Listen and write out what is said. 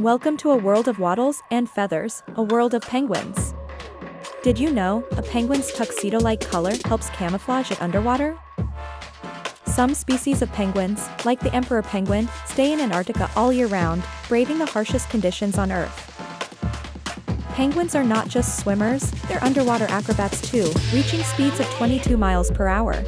Welcome to a world of waddles and feathers, a world of penguins. Did you know, a penguin's tuxedo-like color helps camouflage it underwater? Some species of penguins, like the emperor penguin, stay in Antarctica all year round, braving the harshest conditions on Earth. Penguins are not just swimmers, they're underwater acrobats too, reaching speeds of 22 miles per hour.